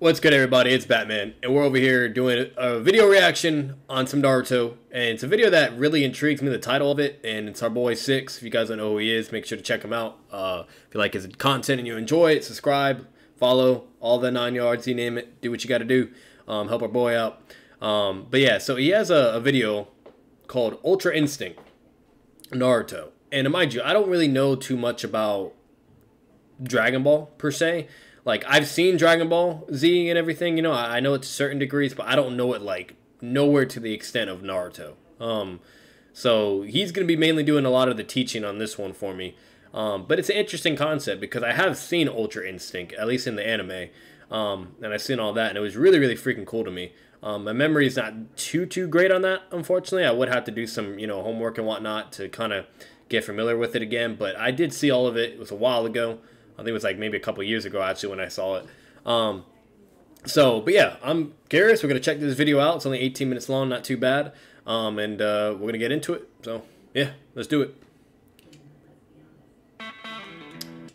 What's good, everybody? It's Batman, and we're over here doing a video reaction on some Naruto. And it's a video that really intrigues me, the title of it, and it's our boy Six. If you guys don't know who he is, make sure to check him out. Uh, if you like his content and you enjoy it, subscribe, follow, all the nine yards, you name it. Do what you got to do. Um, help our boy out. Um, but yeah, so he has a, a video called Ultra Instinct Naruto. And mind you, I don't really know too much about Dragon Ball per se like I've seen Dragon Ball Z and everything, you know, I, I know it to certain degrees, but I don't know it like nowhere to the extent of Naruto. Um, so he's going to be mainly doing a lot of the teaching on this one for me. Um, but it's an interesting concept because I have seen Ultra Instinct, at least in the anime, um, and I've seen all that, and it was really, really freaking cool to me. Um, my memory is not too, too great on that, unfortunately. I would have to do some, you know, homework and whatnot to kind of get familiar with it again, but I did see all of it. It was a while ago. I think it was like maybe a couple years ago actually when I saw it. Um, so, but yeah, I'm curious. We're gonna check this video out. It's only 18 minutes long, not too bad. Um, and uh, we're gonna get into it. So yeah, let's do it.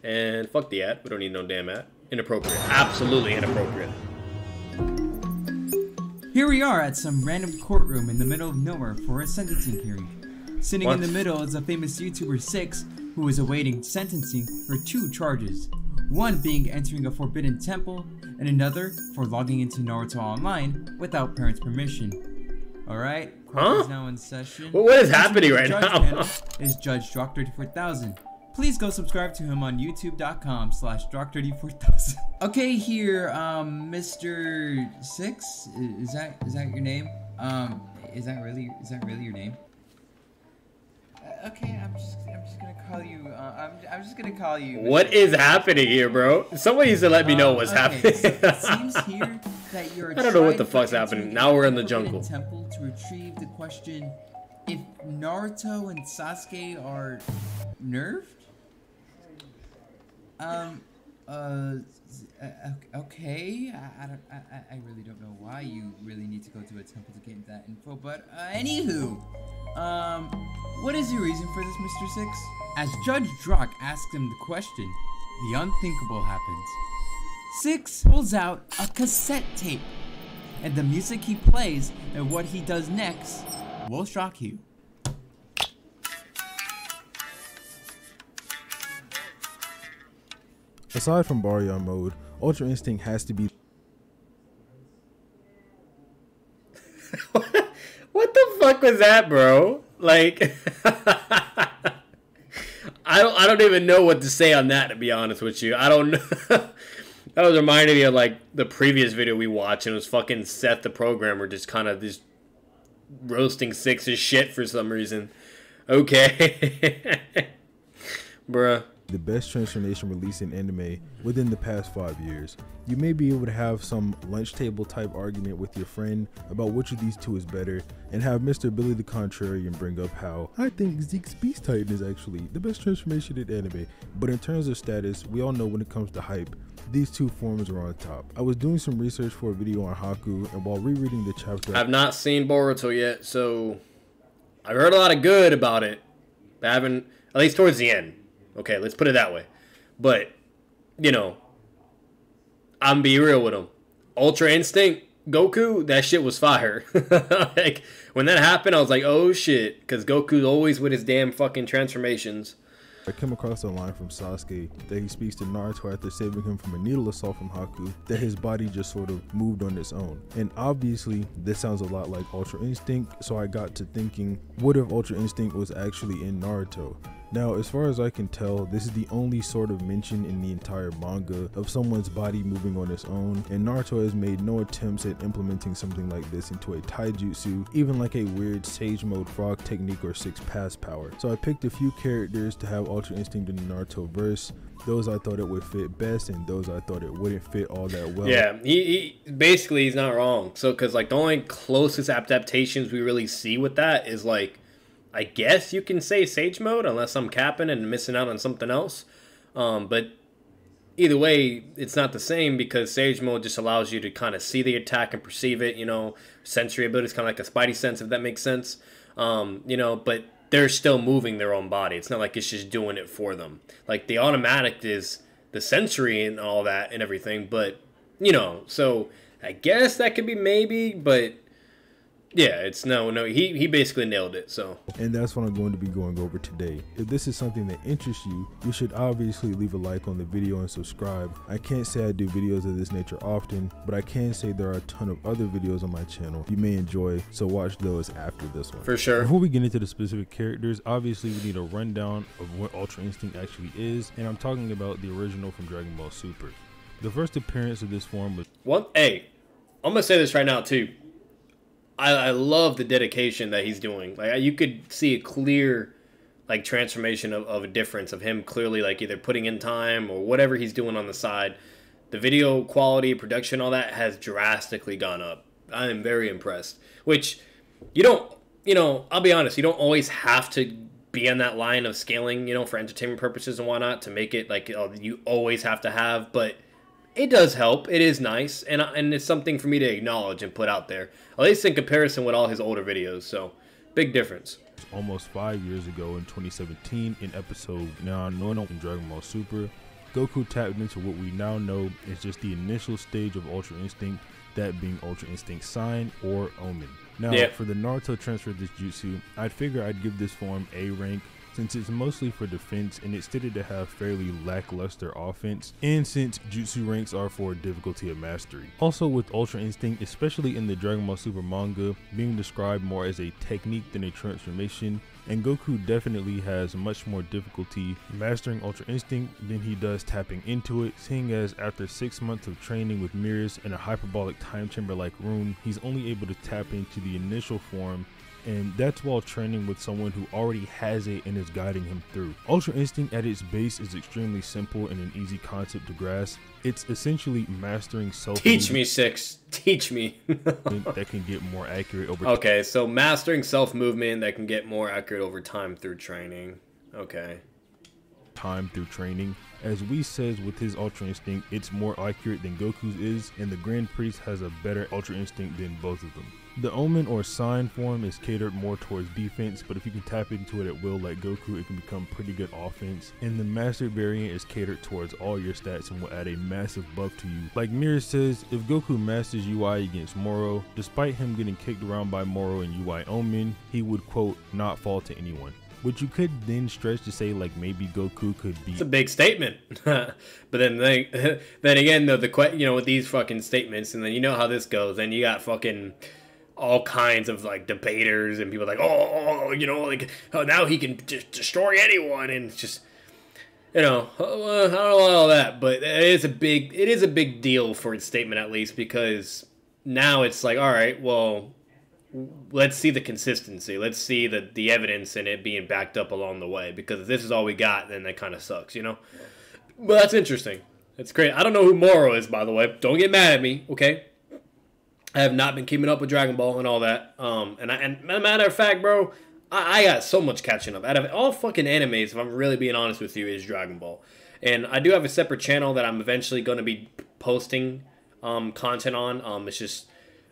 And fuck the ad. We don't need no damn ad. Inappropriate. Absolutely inappropriate. Here we are at some random courtroom in the middle of nowhere for a sentencing hearing. Sitting what? in the middle is a famous YouTuber Six who is awaiting sentencing for two charges. One being entering a forbidden temple, and another for logging into Naruto Online without parents' permission. Alright, huh? is now in session. Well, what is happening right now? is Judge Drock34000. Please go subscribe to him on youtube.com slash Drock34000. Okay, here, um, Mr. Six, is that is that your name? Um, is that really is that really your name? Okay, I'm just I'm just gonna call you. Uh, I'm I'm just gonna call you. What is happening here, bro? Somebody needs to let me know uh, what's okay, happening. so it seems here that you're. I don't know what the fuck's happening. Now we're in the jungle. Temple to retrieve the question if Naruto and Sasuke are nerfed. Um. Uh. Okay. I, I don't. I, I really don't know why you really need to go to a temple to get that info, but uh, anywho. Um, what is your reason for this, Mr. Six? As Judge Drock asks him the question, the unthinkable happens. Six pulls out a cassette tape, and the music he plays and what he does next will shock you. Aside from Baryon mode, Ultra Instinct has to be what the fuck was that, bro? Like, I don't, I don't even know what to say on that. To be honest with you, I don't know. that was reminding me of like the previous video we watched, and it was fucking Seth the programmer just kind of just roasting Six's shit for some reason. Okay, bruh the best transformation release in anime within the past five years. You may be able to have some lunch table type argument with your friend about which of these two is better, and have Mr. Billy the Contrarian bring up how I think Zeke's Beast Titan is actually the best transformation in anime. But in terms of status, we all know when it comes to hype, these two forms are on top. I was doing some research for a video on Haku, and while rereading the chapter, I've not seen Boruto yet, so I've heard a lot of good about it. I haven't, at least towards the end. Okay, let's put it that way. But, you know, I'm be real with him. Ultra Instinct, Goku, that shit was fire. like, when that happened, I was like, oh shit. Because Goku's always with his damn fucking transformations. I came across a line from Sasuke that he speaks to Naruto after saving him from a needle assault from Haku, that his body just sort of moved on its own. And obviously, this sounds a lot like Ultra Instinct, so I got to thinking, what if Ultra Instinct was actually in Naruto? Now, as far as I can tell, this is the only sort of mention in the entire manga of someone's body moving on its own, and Naruto has made no attempts at implementing something like this into a taijutsu, even like a weird Sage Mode frog technique or Six Paths power. So I picked a few characters to have Ultra Instinct in the Naruto verse, those I thought it would fit best and those I thought it wouldn't fit all that well. Yeah, he, he basically he's not wrong. So cuz like the only closest adaptations we really see with that is like I guess you can say Sage Mode, unless I'm capping and missing out on something else. Um, but either way, it's not the same because Sage Mode just allows you to kind of see the attack and perceive it. You know, sensory ability is kind of like a Spidey sense, if that makes sense. Um, you know, but they're still moving their own body. It's not like it's just doing it for them. Like the automatic is the sensory and all that and everything, but you know, so I guess that could be maybe, but yeah, it's no, no. He he basically nailed it. So And that's what I'm going to be going over today. If this is something that interests you, you should obviously leave a like on the video and subscribe. I can't say I do videos of this nature often, but I can say there are a ton of other videos on my channel you may enjoy, so watch those after this one. for sure. Before we get into the specific characters, obviously we need a rundown of what Ultra Instinct actually is, and I'm talking about the original from Dragon Ball Super. The first appearance of this form was One, hey, I'm gonna say this right now too. I, I love the dedication that he's doing. Like you could see a clear, like transformation of, of a difference of him clearly like either putting in time or whatever he's doing on the side. The video quality, production, all that has drastically gone up. I am very impressed. Which you don't, you know, I'll be honest, you don't always have to be on that line of scaling, you know, for entertainment purposes and whatnot to make it like oh, you always have to have, but it does help. It is nice, and and it's something for me to acknowledge and put out there. At least in comparison with all his older videos. So, big difference. almost five years ago in 2017 in episode 9 known in Dragon Ball Super. Goku tapped into what we now know is just the initial stage of Ultra Instinct, that being Ultra Instinct Sign or Omen. Now, Yeah. for the Naruto transfer of this jutsu, I'd figure I'd give this form A rank since it's mostly for defense and it's stated to have fairly lackluster offense, and since jutsu ranks are for difficulty of mastery. Also, with Ultra Instinct, especially in the Dragon Ball Super manga, being described more as a technique than a transformation, and Goku definitely has much more difficulty mastering Ultra Instinct than he does tapping into it, seeing as after six months of training with mirrors in a hyperbolic time chamber like room, he's only able to tap into the initial form and that's while training with someone who already has it and is guiding him through. Ultra Instinct at its base is extremely simple and an easy concept to grasp. It's essentially mastering self Teach me six. Teach me. that can get more accurate over Time. okay, so mastering self movement that can get more accurate over time through training. Okay. time through training. As Whis says with his Ultra Instinct, it's more accurate than Goku's is, and the Grand Priest has a better Ultra Instinct than both of them. The Omen or Sign form is catered more towards defense, but if you can tap into it at will like Goku, it can become pretty good offense. And the Master variant is catered towards all your stats and will add a massive buff to you. Like Merus says, if Goku masters UI against Moro, despite him getting kicked around by Moro and UI Omen, he would quote, not fall to anyone. Which you could then stretch to say like maybe Goku could be. It's a big statement. but then they, then again though the you know with these fucking statements and then you know how this goes. Then you got fucking all kinds of like debaters and people like oh you know like oh, now he can just destroy anyone and it's just you know uh, I don't know all that but it is a big it is a big deal for its statement at least because now it's like all right well let's see the consistency. Let's see the the evidence and it being backed up along the way. Because if this is all we got, then that kind of sucks, you know. But that's interesting. that's great. I don't know who Moro is, by the way. Don't get mad at me, okay? I have not been keeping up with Dragon Ball and all that. Um, and I, and matter of fact, bro, I, I got so much catching up. Out of all fucking animes, if I'm really being honest with you, is Dragon Ball. And I do have a separate channel that I'm eventually going to be posting um, content on. Um, it's just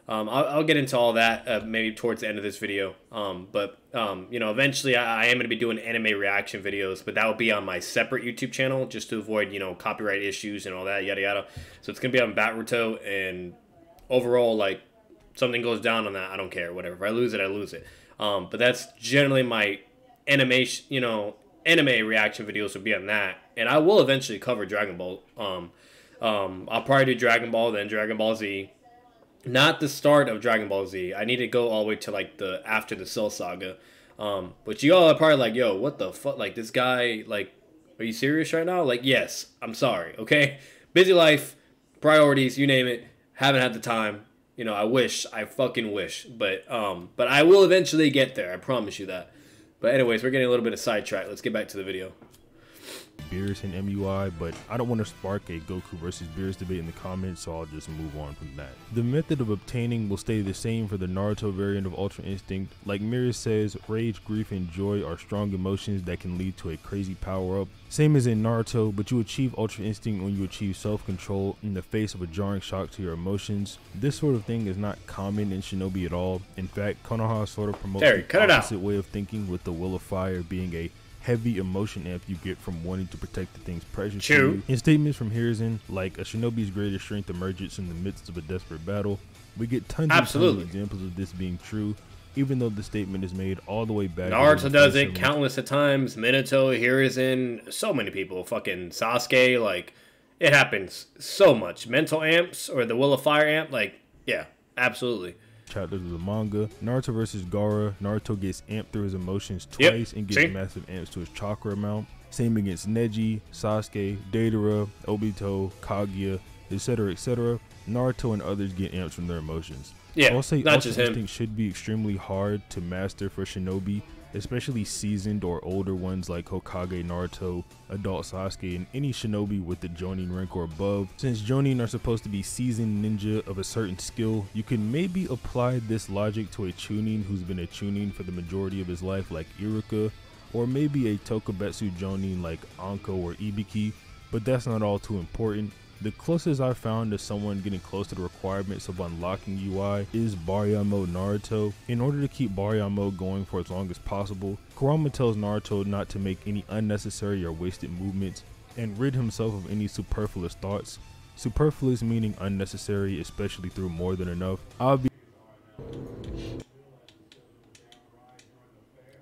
um, I'll, I'll get into all that uh, maybe towards the end of this video. Um, but um, you know, eventually I, I am going to be doing anime reaction videos, but that will be on my separate YouTube channel just to avoid you know copyright issues and all that yada yada. So it's going to be on Batruto, and overall, like something goes down on that, I don't care. Whatever. If I lose it, I lose it. Um, but that's generally my animation, you know, anime reaction videos will be on that, and I will eventually cover Dragon Ball. Um, um, I'll probably do Dragon Ball, then Dragon Ball Z not the start of Dragon Ball Z. I need to go all the way to like the after the Cell Saga. Um, but you all are probably like, yo, what the fuck? Like this guy, like, are you serious right now? Like, yes, I'm sorry, okay? Busy life, priorities, you name it. Haven't had the time. You know, I wish, I fucking wish, but um, but I will eventually get there. I promise you that. But anyways, we're getting a little bit of sidetrack. Let's get back to the video. Beerus and MUI, but I don't want to spark a Goku versus Beerus debate in the comments, so I'll just move on from that. The method of obtaining will stay the same for the Naruto variant of Ultra Instinct. Like Merus says, rage, grief, and joy are strong emotions that can lead to a crazy power up. Same as in Naruto, but you achieve Ultra Instinct when you achieve self control in the face of a jarring shock to your emotions. This sort of thing is not common in Shinobi at all. In fact, Konoha sort of promotes Terry, the opposite way of thinking, with the Will of Fire being a heavy emotion amp you get from wanting to protect the things precious True. to you. In statements from Hiruzen, like a shinobi's greatest strength emerges in the midst of a desperate battle, we get tons Absolutely. of examples of this being true, even though the statement is made all the way back. Naruto does it countless of times. Minato, Hiruzen, so many people. Fucking Sasuke, like it happens so much. Mental amps or the Will of Fire amp, like yeah, absolutely. Chapters of the manga. Naruto versus Gaara, Naruto gets amped through his emotions Yep, twice and gets see? massive amps to his chakra amount. Same against Neji, Sasuke, Deidara, Obito, Kaguya, etc., etc. Naruto and others get amped from their emotions. Yeah, I'll say not Ultra just him. Should be extremely hard to master for Shinobi, especially seasoned or older ones like Hokage Naruto, Adult Sasuke, and any Shinobi with the Jonin rank or above. Since Jonin are supposed to be seasoned ninja of a certain skill, you can maybe apply this logic to a Chunin who's been a Chunin for the majority of his life like Iruka, or maybe a Tokubetsu Jonin like Anko or Ibiki, but that's not all too important. The closest I've found to someone getting close to the requirements of unlocking UI is Baryon Mode Naruto. In order to keep Baryon Mode going for as long as possible, Kurama tells Naruto not to make any unnecessary or wasted movements and rid himself of any superfluous thoughts. Superfluous meaning unnecessary, especially through more than enough. Obvi-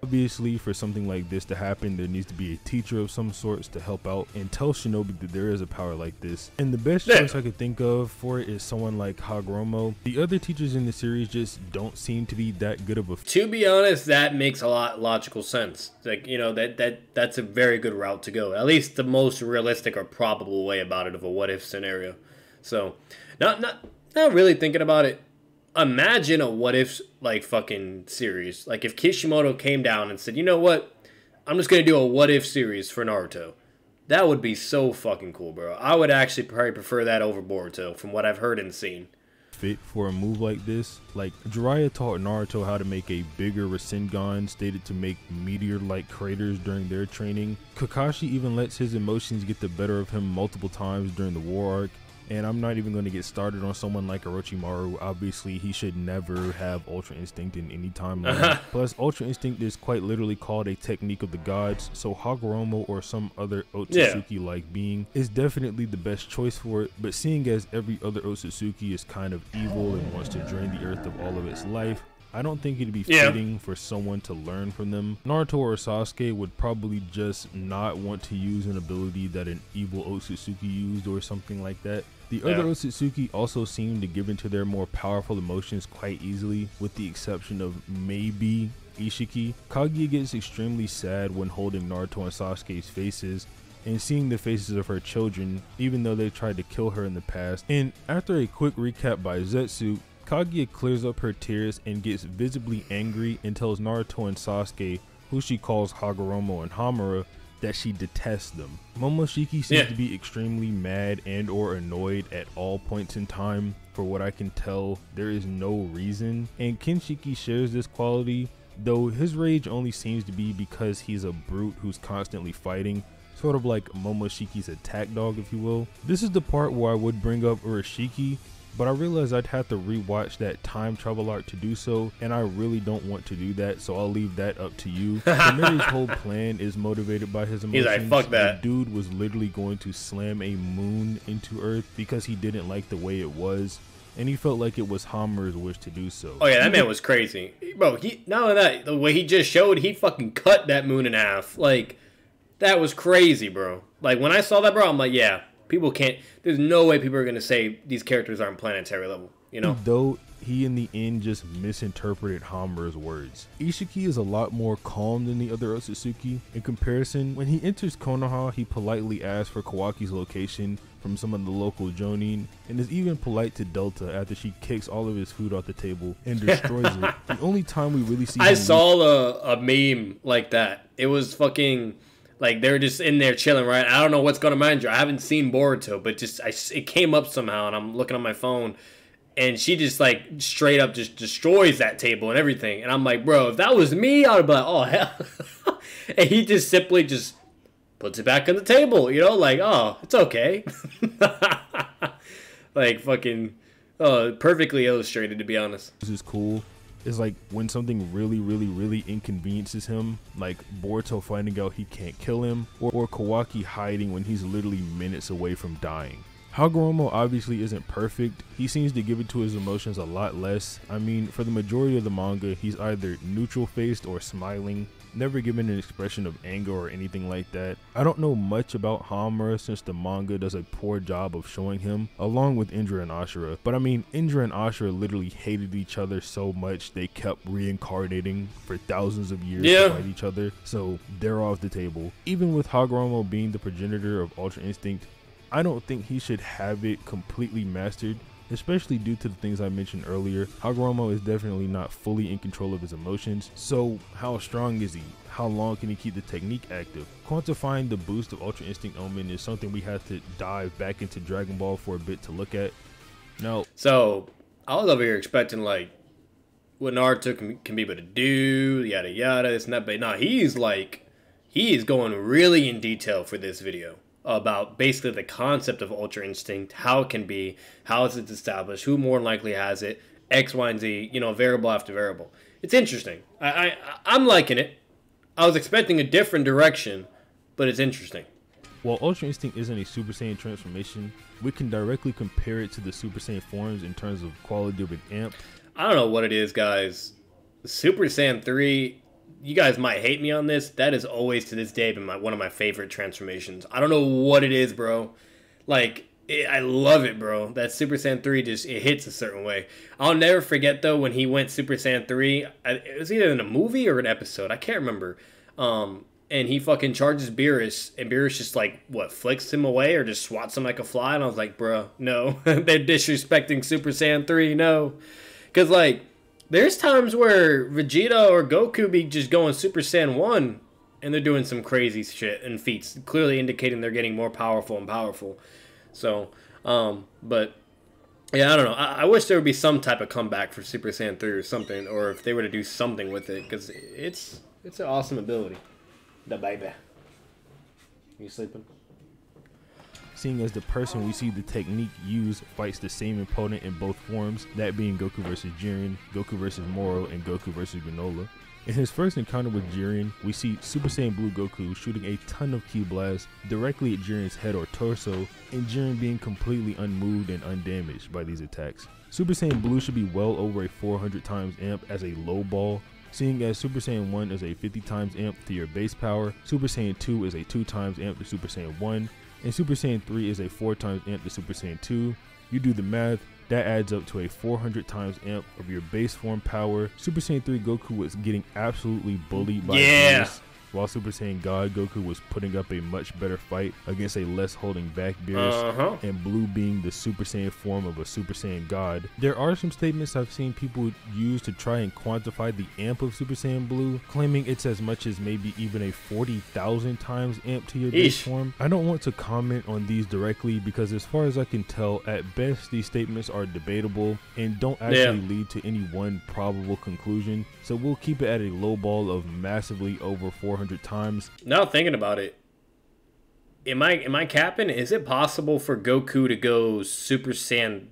Obviously, for something like this to happen, there needs to be a teacher of some sorts to help out and tell Shinobi that there is a power like this. And the best Yeah. choice I could think of for it is someone like Hagoromo. The other teachers in the series just don't seem to be that good of a To be honest, that makes a lot logical sense. Like you know that that that's a very good route to go. At least the most realistic or probable way about it of a what if scenario. So, not not not really thinking about it. Imagine a what if like fucking series. Like if Kishimoto came down and said, "You know what? I'm just gonna do a what if series for Naruto." That would be so fucking cool, bro. I would actually probably prefer that over Boruto, from what I've heard and seen. fit for a move like this. Like Jiraiya taught Naruto how to make a bigger Rasengan, stated to make meteor-like craters during their training. Kakashi even lets his emotions get the better of him multiple times during the war arc. And I'm not even going to get started on someone like Orochimaru. Obviously, he should never have Ultra Instinct in any timeline. Uh-huh. Plus, Ultra Instinct is quite literally called a technique of the gods, so Hagoromo or some other Otsutsuki-like being is definitely the best choice for it. But seeing as every other Otsutsuki is kind of evil and wants to drain the earth of all of its life, I don't think it'd be Yeah. fitting for someone to learn from them. Naruto or Sasuke would probably just not want to use an ability that an evil Otsutsuki used or something like that. The other Yeah. Otsutsuki also seem to give into their more powerful emotions quite easily, with the exception of maybe Ishiki. Kaguya gets extremely sad when holding Naruto and Sasuke's faces and seeing the faces of her children, even though they tried to kill her in the past. And after a quick recap by Zetsu, Kaguya clears up her tears and gets visibly angry and tells Naruto and Sasuke, who she calls Hagoromo and Hamura, that she detests them. Momoshiki seems Yeah. to be extremely mad and or annoyed at all points in time. For what I can tell, there is no reason. And Kinshiki shares this quality, though his rage only seems to be because he's a brute who's constantly fighting, sort of like Momoshiki's attack dog, if you will. This is the part where I would bring up Urashiki, but I realized I'd have to rewatch that time travel arc to do so, and I really don't want to do that, so I'll leave that up to you. Komeru's whole plan is motivated by his emotions. He's like, "Fuck that." The dude was literally going to slam a moon into Earth because he didn't like the way it was, and he felt like it was Hamura's wish to do so. Oh yeah, that man was crazy, bro. He not only that, the way he just showed, he fucking cut that moon in half. Like that was crazy, bro. Like when I saw that, bro, I'm like, yeah, people can't. There's no way people are gonna say these characters aren't planetary level. You know? Though he in the end just misinterpreted Hamura's words. Ishiki is a lot more calm than the other Otsutsuki. In comparison, when he enters Konoha, he politely asks for Kawaki's location from some of the local Jonin, and is even polite to Delta after she kicks all of his food off the table and destroys it. The only time we really see I saw a, a meme like that. It was fucking like they were just in there chilling, right? I don't know what's going to mind you. I haven't seen Boruto, but just I, it came up somehow, and I'm looking on my phone, and she just like straight up just destroys that table and everything. And I'm like, bro, if that was me, I would be like, oh hell. and he just simply just puts it back on the table, you know, like, oh, it's okay. like fucking, uh, perfectly illustrated, to be honest. This is cool, is like when something really, really, really inconveniences him, like Boruto finding out he can't kill him, or, or Kawaki hiding when he's literally minutes away from dying. Hagoromo obviously isn't perfect. He seems to give it to his emotions a lot less. I mean, for the majority of the manga, he's either neutral faced or smiling, never given an expression of anger or anything like that. I don't know much about Hamura since the manga does a poor job of showing him, along with Indra and Ashura. But I mean, Indra and Ashura literally hated each other so much they kept reincarnating for thousands of years Yeah. to fight each other. So they're off the table. Even with Hagoromo being the progenitor of Ultra Instinct, I don't think he should have it completely mastered, especially due to the things I mentioned earlier. Hagoromo is definitely not fully in control of his emotions. So, how strong is he? How long can he keep the technique active? Quantifying the boost of Ultra Instinct Omen is something we have to dive back into Dragon Ball for a bit to look at. Now, So I was over here expecting like what Naruto can, can be able to do, yada yada, this and that. But no, he's like he is going really in detail for this video about basically the concept of Ultra Instinct, how it can be, how is it established, who more likely has it, X, Y, and Z, you know, variable after variable. It's interesting. I, I I'm liking it. I was expecting a different direction, but it's interesting. while Ultra Instinct isn't a Super Saiyan transformation, we can directly compare it to the Super Saiyan forms in terms of quality of an amp, I don't know what it is, guys. Super Saiyan 3, you guys might hate me on this. That is always to this day been my, one of my favorite transformations. I don't know what it is, bro. Like, it, I love it, bro. That Super Saiyan 3 just, it hits a certain way. I'll never forget, though, when he went Super Saiyan 3. I, it was either in a movie or an episode. I can't remember. Um, and he fucking charges Beerus, and Beerus just like what flicks him away or just swats him like a fly. And I was like, bro, no, they're disrespecting Super Saiyan three, no, because like there's times where Vegeta or Goku be just going Super Saiyan one, and they're doing some crazy shit and feats, clearly indicating they're getting more powerful and powerful. So, um, but yeah, I don't know. I, I wish there would be some type of comeback for Super Saiyan 3 or something, or if they were to do something with it, because it's it's an awesome ability. The baby. You sleeping? Seeing as the person we see the technique used fights the same opponent in both forms, that being Goku versus Jiren, Goku versus Moro, and Goku versus Granola. In his first encounter with Jiren, we see Super Saiyan Blue Goku shooting a ton of ki blasts directly at Jiren's head or torso, and Jiren being completely unmoved and undamaged by these attacks. Super Saiyan Blue should be well over a 400 times amp as a low ball, seeing as Super Saiyan 1 is a 50 times amp to your base power, Super Saiyan 2 is a 2 times amp to Super Saiyan 1, and Super Saiyan 3 is a 4 times amp to Super Saiyan 2. You do the math, that adds up to a 400 times amp of your base form power. Super Saiyan 3 Goku was getting absolutely bullied by Yeah. Beerus, while Super Saiyan God Goku was putting up a much better fight against a less holding back Beerus Uh huh. and blue being the Super Saiyan form of a Super Saiyan God. There are some statements I've seen people use to try and quantify the amp of Super Saiyan Blue, claiming it's as much as maybe even a 40,000 times amp to your base form. I don't want to comment on these directly because, as far as I can tell, at best these statements are debatable and don't actually Yeah. lead to any one probable conclusion. So we'll keep it at a low ball of massively over 400 times. Now thinking about it, am I am I capping? Is it possible for Goku to go Super Saiyan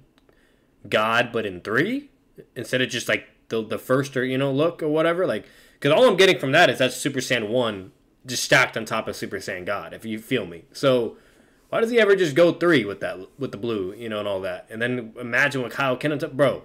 God, but in three instead of just like the the first or you know look or whatever? Like, because all I'm getting from that is that's Super Saiyan one just stacked on top of Super Saiyan God. If you feel me, so. Why does he ever just go three with that with the blue, you know, and all that? And then imagine what Kaioken, bro.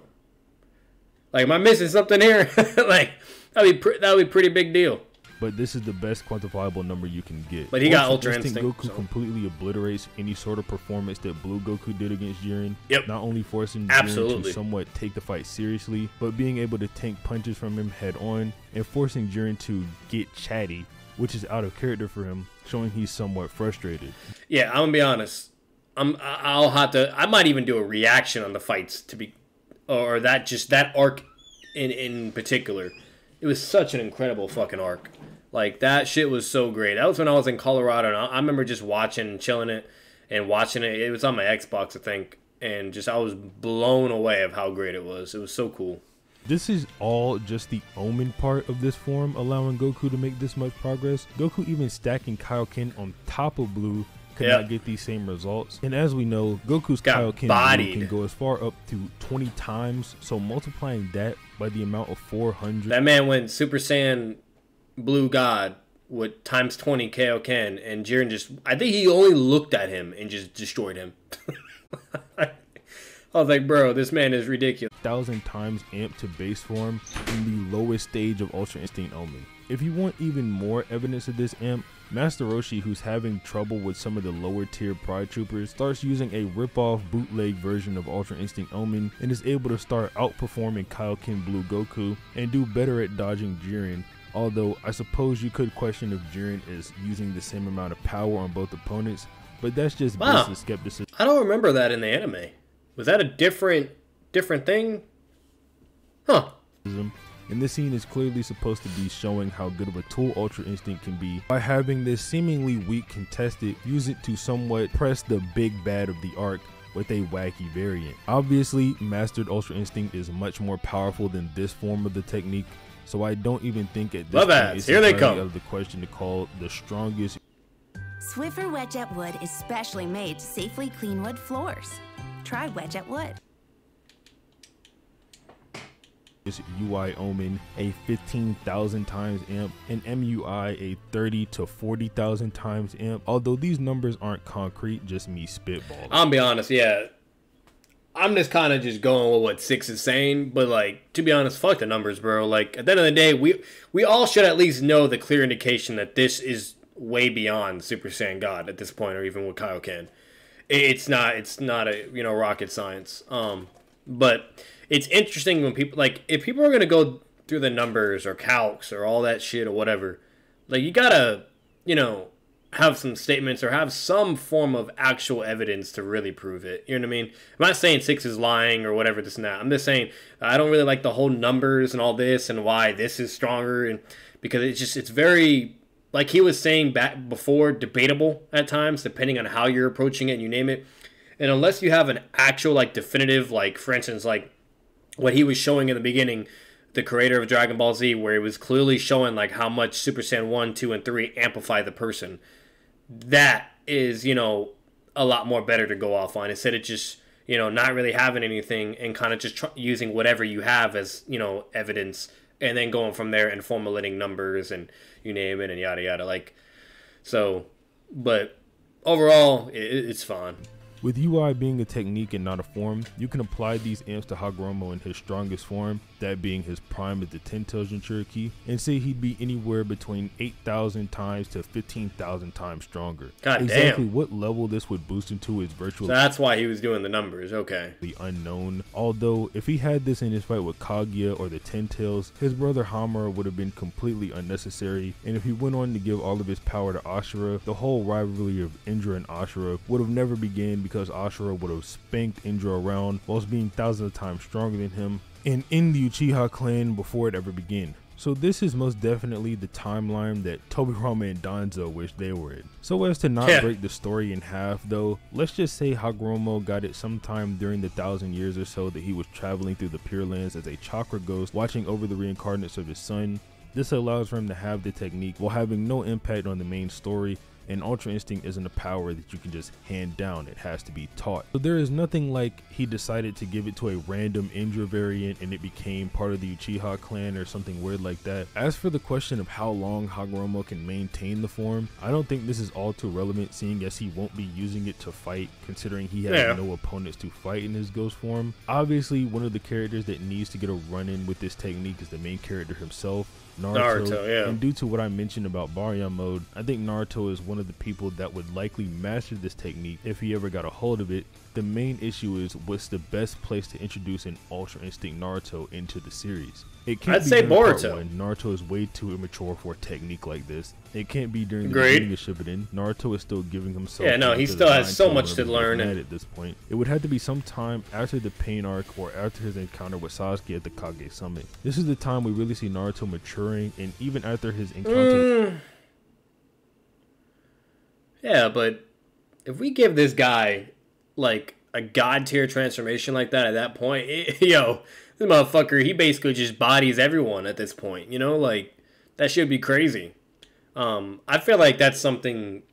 Like, am I missing something here? like, that'd be pre- that'd be pretty big deal. But this is the best quantifiable number you can get. But he got Ultra Instinct, Goku so- completely obliterates any sort of performance that Blue Goku did against Jiren. Yep. Not only forcing Jiren to somewhat take the fight seriously, but being able to tank punches from him head on and forcing Jiren to get chatty, which is out of character for him, showing he's somewhat frustrated. Yeah, I'm gonna be honest. I'm. I'll have to. I might even do a reaction on the fights to be, or that just that arc, in in particular. It was such an incredible fucking arc. Like that shit was so great. That was when I was in Colorado, and I, I remember just watching chilling it, and watching it. It was on my Xbox, I think, and just I was blown away of how great it was. It was so cool. This is all just the omen part of this form, allowing Goku to make this much progress. Goku even stacking Kaioken on top of Blue could Yep. not get these same results. And as we know, Goku's Got Kaioken bodied. can go as far up to 20 times. So multiplying that by the amount of 400 That man went Super Saiyan Blue God with times 20 Kaioken, and Jiren just, I think he only looked at him and just destroyed him. I was like, bro, this man is ridiculous. thousand times amp to base form in the lowest stage of Ultra Instinct Omen. If you want even more evidence of this amp, Master Roshi, who's having trouble with some of the lower tier Pride Troopers, starts using a rip-off bootleg version of Ultra Instinct Omen and is able to start outperforming Kaioken Blue Goku and do better at dodging Jiren. Although I suppose you could question if Jiren is using the same amount of power on both opponents, but that's just Wow. skepticism. I don't remember that in the anime. Was that a different, different thing? Huh. And this scene is clearly supposed to be showing how good of a tool Ultra Instinct can be by having this seemingly weak contested use it to somewhat press the big bad of the arc with a wacky variant. Obviously, Mastered Ultra Instinct is much more powerful than this form of the technique, so I don't even think at this Love point ads. it's Here they come. out of the question to call the strongest Swiffer WetJet Wood is specially made to safely clean wood floors. Try WetJet Wood. is UI Omen a 15,000 times amp and MUI a 30 to 40,000 times amp. Although these numbers aren't concrete, just me spitballing. I'm be honest, yeah. I'm just kind of just going with what six is saying, but like to be honest, fuck the numbers, bro. Like at the end of the day, we we all should at least know the clear indication that this is way beyond Super Saiyan God at this point, or even with Kaioken. It- It's not it's not a you know rocket science. Um, but it's interesting when people like if people are gonna go through the numbers or calcs or all that shit or whatever, like you gotta you know have some statements or have some form of actual evidence to really prove it. You know what I mean? I'm not saying six is lying or whatever this and that. I'm just saying I don't really like the whole numbers and all this and why this is stronger and because it's just it's very like he was saying back before debatable at times depending on how you're approaching it and you name it. And unless you have an actual like definitive like for instance like what he was showing in the beginning, the creator of Dragon Ball Z, where it was clearly showing like how much Super Saiyan 1, 2, and 3 amplify the person. That is, you know, a lot more better to go off on instead of just, you know, not really having anything and kind of just tr- using whatever you have as, you know, evidence and then going from there and formulating numbers and you name it and yada yada. Like, so, but overall, it, it's fine. With UI being a technique and not a form, you can apply these amps to Hagoromo in his strongest form, that being his prime at the 10 tails Jinchuriki, and say he'd be anywhere between 8,000 times to 15,000 times stronger. God exactly damn. what level this would boost him to is virtually So that's why he was doing the numbers. Okay. The unknown. Although, if he had this in his fight with Kaguya or the Ten Tails, his brother Hamura would have been completely unnecessary. And if he went on to give all of his power to Ashura, the whole rivalry of Indra and Ashura would have never began because Ashura would have spanked Indra around whilst being thousands of times stronger than him and in the Uchiha clan before it ever began. So this is most definitely the timeline that Tobirama and Danzo wish they were in. So as to not Yeah. break the story in half though, let's just say Hagoromo got it sometime during the thousand years or so that he was traveling through the Pure Lands as a chakra ghost watching over the reincarnates of his son. This allows for him to have the technique while having no impact on the main story and Ultra Instinct isn't a power that you can just hand down, it has to be taught. So there is nothing like he decided to give it to a random Indra variant and it became part of the Uchiha clan or something weird like that. As for the question of how long Hagoromo can maintain the form, I don't think this is all too relevant seeing as he won't be using it to fight considering he has Yeah. no opponents to fight in his ghost form. Obviously, one of the characters that needs to get a run in with this technique is the main character himself. Naruto, Naruto, yeah. and due to what I mentioned about Baryon mode, I think Naruto is one of the people that would likely master this technique if he ever got a hold of it. The main issue is what's the best place to introduce an Ultra Instinct Naruto into the series. It can't I'd be say Boruto. one. Naruto is way too immature for a technique like this. It can't be during the Agreed. beginning of Shippuden. Naruto is still giving himself. Yeah, no, he still has so much to learn at this point. It would have to be sometime after the pain arc or after his encounter with Sasuke at the Kage Summit. This is the time we really see Naruto maturing, and even after his encounter. Mm. Yeah, but if we give this guy like a god tier transformation like that at that point, it, yo, this motherfucker, he basically just bodies everyone at this point. You know, like that should be crazy. Um, I feel like that's something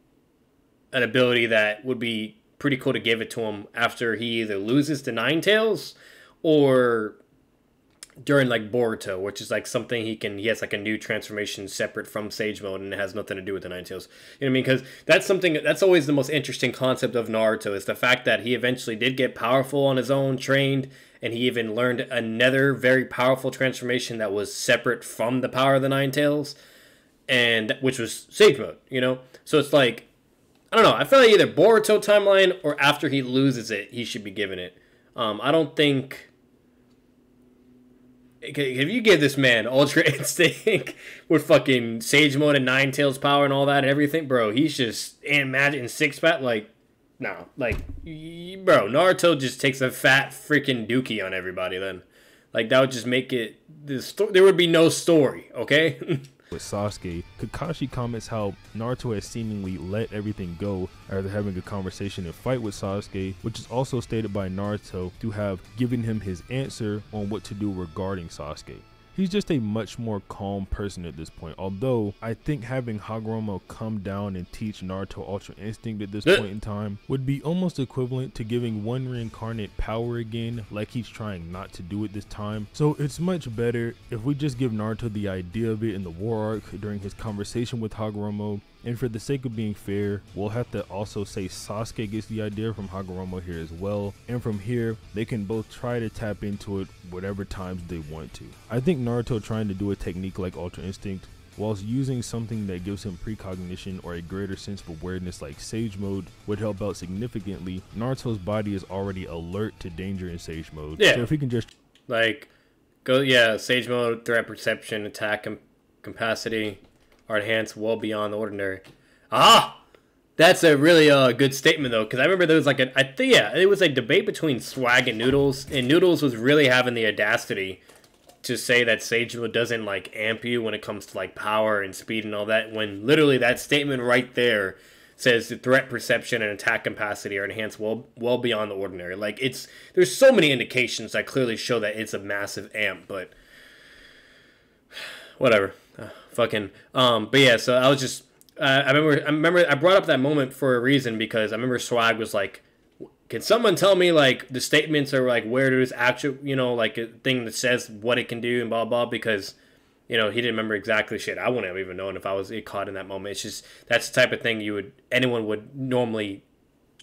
an ability that would be pretty cool to give it to him after he either loses to Nine Tails or during like Boruto, which is like something he can he has like a new transformation separate from Sage Mode and it has nothing to do with the Nine Tails. You know what I mean? Because that's something that's always the most interesting concept of Naruto is the fact that he eventually did get powerful on his own, trained, and he even learned another very powerful transformation that was separate from the power of the Nine Tails, and which was Sage Mode. You know, so it's like I don't know. I feel like either Boruto timeline or after he loses it, he should be given it. Um, I don't think if you give this man Ultra Instinct with fucking Sage Mode and Nine Tails power and all that and everything, bro, he's just and Magic and Six Pack, like, no, like, bro, Naruto just takes a fat freaking dookie on everybody. Then, like, that would just make it the sto- There would be no story, okay? with Sasuke, Kakashi comments how Naruto has seemingly let everything go after having a conversation and fight with Sasuke, which is also stated by Naruto to have given him his answer on what to do regarding Sasuke. He's just a much more calm person at this point. Although I think having Hagoromo come down and teach Naruto Ultra Instinct at this point in time would be almost equivalent to giving one reincarnate power again, like he's trying not to do it this time. So it's much better if we just give Naruto the idea of it in the war arc during his conversation with Hagoromo and for the sake of being fair, we'll have to also say Sasuke gets the idea from Hagoromo here as well. And from here, they can both try to tap into it whatever times they want to. I think Naruto trying to do a technique like Ultra Instinct whilst using something that gives him precognition or a greater sense of awareness like Sage Mode would help out significantly. Naruto's body is already alert to danger in Sage Mode. Yeah. So if he can just like, go, yeah, Sage Mode, threat perception, attack com- capacity, are enhanced well beyond the ordinary. Ah! That's a really uh, good statement though, because I remember there was like a, I think yeah, it was a debate between Swag and Noodles, and Noodles was really having the audacity to say that Sage doesn't like amp you when it comes to like power and speed and all that. When literally that statement right there says the threat perception and attack capacity are enhanced well well beyond the ordinary. Like it's there's so many indications that clearly show that it's a massive amp, but whatever. Uh, fucking um but yeah, so I was just uh, I remember I remember I brought up that moment for a reason because I remember Swag was like can someone tell me like the statements are like where there's actual you know like a thing that says what it can do and blah blah because you know he didn't remember exactly shit. I wouldn't have even known if i was caught in that moment. It's just that's the type of thing you would anyone would normally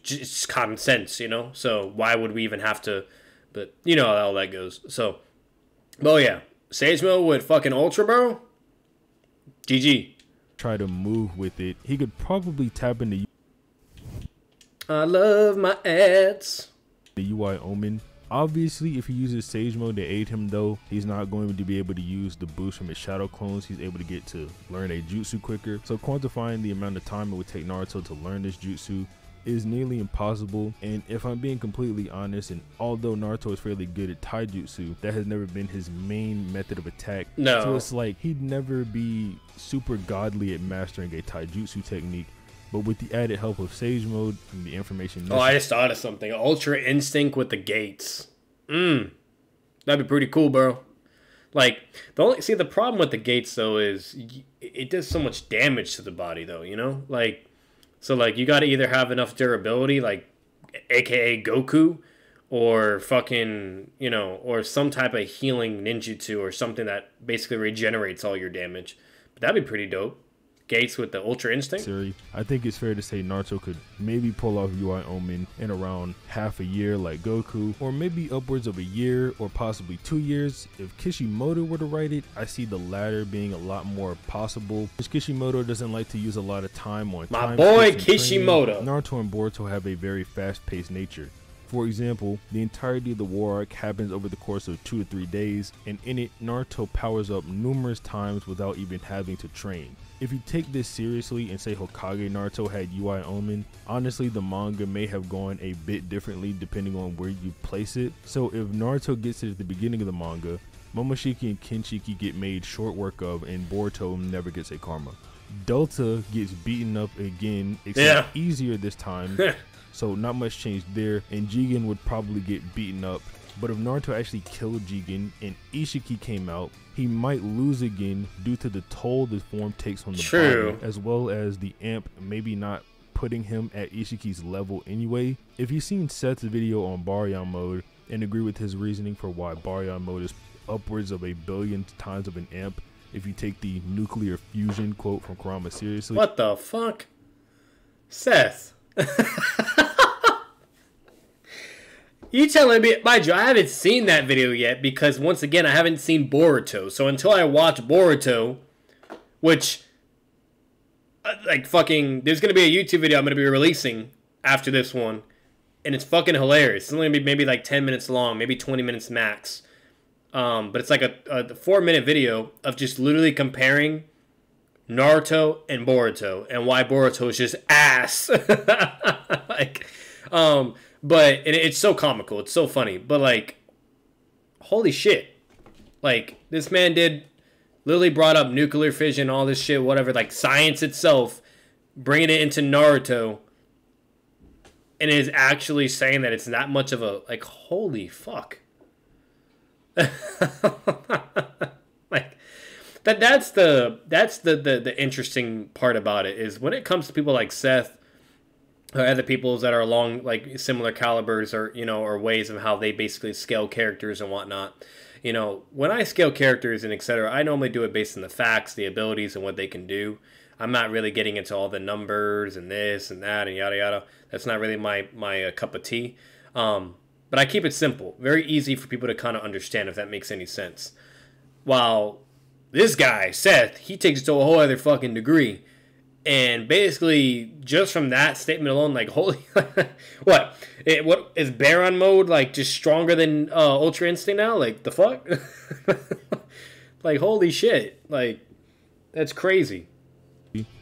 just common sense you know? So why would we even have to but you know how all that goes. So oh yeah sage mode with fucking ultra bro gg try to move with it, he could probably tap into i love my ads the UI Omen. Obviously, if he uses Sage Mode to aid him though, he's not going to be able to use the boost from his Shadow Clones. He's able to get to learn a Jutsu quicker. So quantifying the amount of time it would take Naruto to learn this Jutsu is nearly impossible. And if I'm being completely honest, and although Naruto is fairly good at Taijutsu, that has never been his main method of attack. No. So it's like he'd never be super godly at mastering a Taijutsu technique. But with the added help of Sage Mode and the information Oh, I just thought of something. Ultra Instinct with the gates. Mmm. That'd be pretty cool, bro. Like the only see the problem with the gates though is it does so much damage to the body though, you know? Like so like you got to either have enough durability like aka Goku or fucking, you know, or some type of healing ninjutsu or something that basically regenerates all your damage. But that'd be pretty dope. Gates with the Ultra Instinct. necessary. I think it's fair to say Naruto could maybe pull off UI Omen in around half a year like Goku, or maybe upwards of a year or possibly two years. If Kishimoto were to write it, I see the latter being a lot more possible. Because Kishimoto doesn't like to use a lot of time on My time boy and training. Kishimoto. Naruto and Boruto have a very fast-paced nature. For example, the entirety of the war arc happens over the course of two to three days, and in it, Naruto powers up numerous times without even having to train. If you take this seriously and say Hokage Naruto had UI Omen, honestly the manga may have gone a bit differently depending on where you place it. So if Naruto gets it at the beginning of the manga, Momoshiki and Kinshiki get made short work of and Boruto never gets a karma. Delta gets beaten up again, except easier this time, so not much change there, and Jigen would probably get beaten up. But if Naruto actually killed Jigen and Ishiki came out, he might lose again due to the toll the form takes on the True. body, as well as the amp maybe not putting him at Ishiki's level anyway. If you've seen Seth's video on Baryon mode and agree with his reasoning for why Baryon mode is upwards of a billion times of an amp, if you take the nuclear fusion quote from Kurama seriously, What the fuck? Seth. you telling me, mind you, I haven't seen that video yet because once again, I haven't seen Boruto. So until I watch Boruto, which, uh, like, fucking, there's gonna be a YouTube video I'm gonna be releasing after this one, and it's fucking hilarious. It's only gonna be maybe like 10 minutes long, maybe 20 minutes max. Um, but it's like a, a four minute video of just literally comparing Naruto and Boruto and why Boruto is just ass. like, um, but it's so comical. It's so funny. But like, holy shit! Like this man did literally brought up nuclear fission, all this shit, whatever. Like science itself, bringing it into Naruto, and is actually saying that it's that much of a like. Holy fuck! like that that's the that's the, the the interesting part about it is when it comes to people like Seth other peoples that are along like similar calibers or you know or ways of how they basically scale characters and whatnot. You know, when I scale characters and etc., I normally do it based on the facts, the abilities, and what they can do. I'm not really getting into all the numbers and this and that and yada yada. That's not really my my uh, cup of tea. Um, but I keep it simple, very easy for people to kind of understand if that makes any sense. While this guy, Seth, he takes it to a whole other fucking degree. And basically, just from that statement alone, like, holy, what? It, what is Baryon mode like just stronger than uh, Ultra Instinct now? Like, the fuck? like, holy shit! Like, that's crazy.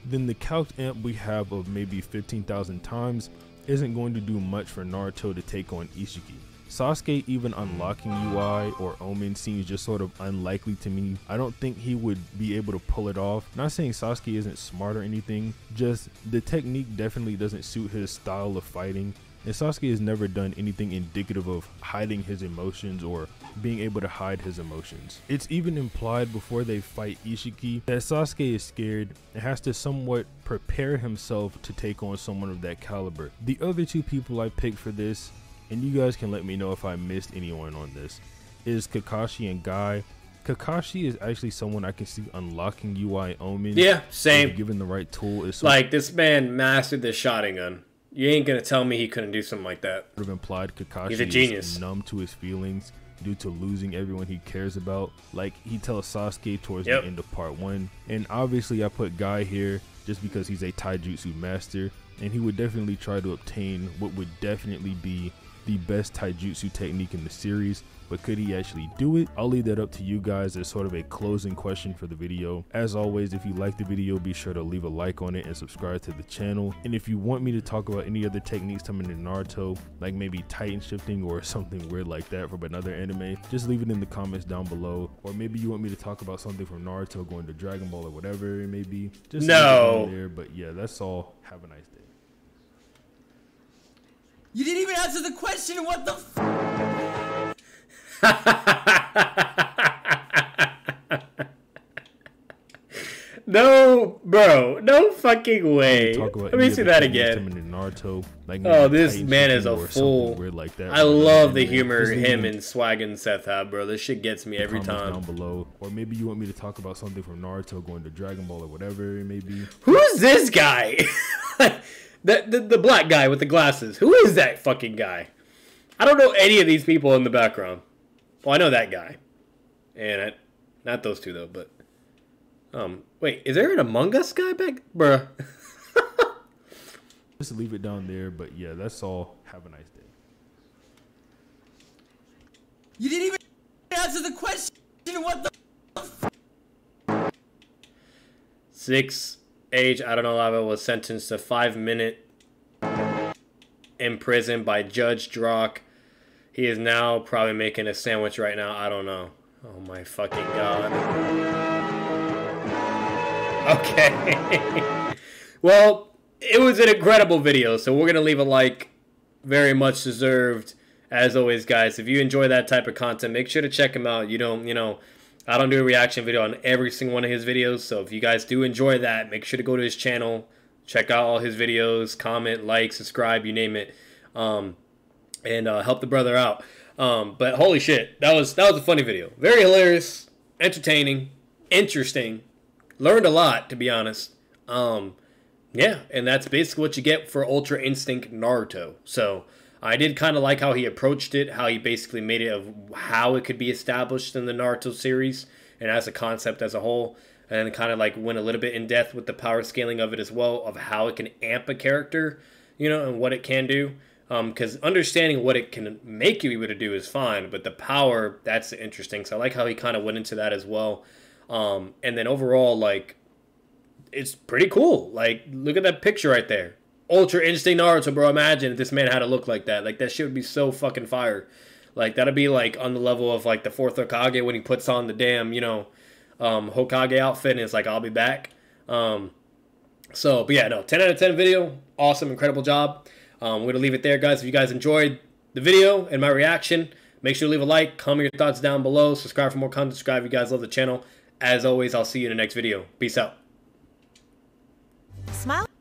then the calc amp we have of maybe 15,000 times isn't going to do much for Naruto to take on Ishiki. Sasuke even unlocking UI or Omen seems just sort of unlikely to me. I don't think he would be able to pull it off. Not saying Sasuke isn't smart or anything, just the technique definitely doesn't suit his style of fighting. And Sasuke has never done anything indicative of hiding his emotions or being able to hide his emotions. It's even implied before they fight Ishiki that Sasuke is scared and has to somewhat prepare himself to take on someone of that caliber. The other two people I picked for this, and you guys can let me know if I missed anyone on this, is Kakashi and Guy. Kakashi is actually someone I can see unlocking UI Omen. Yeah, same. Given the right tool, is Like, this man mastered the Sharingan. You ain't gonna tell me he couldn't do something like that. sort of implied Kakashi He's a genius. is numb to his feelings due to losing everyone he cares about. Like he tells Sasuke towards Yep. the end of part one. And obviously I put Guy here just because he's a taijutsu master and he would definitely try to obtain what would definitely be the best taijutsu technique in the series. But could he actually do it? I'll leave that up to you guys as sort of a closing question for the video. As always, if you like the video, be sure to leave a like on it and subscribe to the channel. And if you want me to talk about any other techniques coming in Naruto, like maybe Titan shifting or something weird like that from another anime, just leave it in the comments down below. Or maybe you want me to talk about something from Naruto going to Dragon Ball or whatever it may be. Just No. there. But yeah, that's all. Have a nice day. You didn't even answer the question. What the? F- No, bro, no fucking way. Let me see that again. coming in Naruto, like Oh, maybe this Titan man is a fool. Weird like that I love the humor Just him in and Swag and Seth have, bro. This shit gets me every comments time. down below, or maybe you want me to talk about something from Naruto going to Dragon Ball or whatever it may be. Who's this guy? the, the the black guy with the glasses. Who is that fucking guy? I don't know any of these people in the background. Well, I know that guy, and I, not those two though. But um, wait, is there an Among Us guy back, bruh? Just leave it down there, but yeah, that's all. Have a nice day. you didn't even answer the question. What the? Six age Adonolava was sentenced to five minute in prison by Judge Drock. He is now probably making a sandwich right now. I don't know. Oh my fucking god. Okay. well, it was an incredible video, so we're gonna leave a like. Very much deserved. As always, guys, if you enjoy that type of content, make sure to check him out. You don't, you know, I don't do a reaction video on every single one of his videos, so if you guys do enjoy that, make sure to go to his channel, check out all his videos, comment, like, subscribe, you name it, um, and uh, help the brother out. Um, but holy shit, that was that was a funny video. Very hilarious, entertaining, interesting. Learned a lot, to be honest. Um, yeah, and that's basically what you get for Ultra Instinct Naruto. So I did kind of like how he approached it, how he basically made it of how it could be established in the Naruto series and as a concept as a whole, and kind of like went a little bit in depth with the power scaling of it as well, of how it can amp a character, you know, and what it can do. Because um, understanding what it can make you able to do is fine, but the power that's interesting. So I like how he kind of went into that as well. Um, and then overall, like it's pretty cool. Like, look at that picture right there. Ultra Instinct Naruto, bro. Imagine if this man had to look like that. Like, that shit would be so fucking fire. Like, that'd be like on the level of like the fourth Hokage when he puts on the damn, you know, um, Hokage outfit and it's like, I'll be back. Um, so, but yeah, no, 10 out of 10 video. Awesome, incredible job. Um, we're to leave it there, guys. If you guys enjoyed the video and my reaction, make sure to leave a like, comment your thoughts down below, subscribe for more content, subscribe if you guys love the channel. As always, I'll see you in the next video. Peace out. Smile.